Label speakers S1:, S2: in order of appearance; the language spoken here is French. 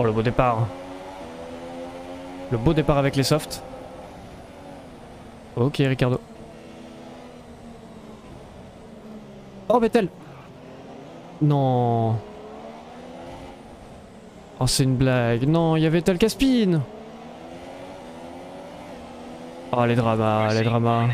S1: Oh, le beau départ. Le beau départ avec les softs. Ok, Ricardo. Oh, Vettel Non. Oh, c'est une blague. Non, il y avait Vettel Caspine Oh, les dramas, les dramas.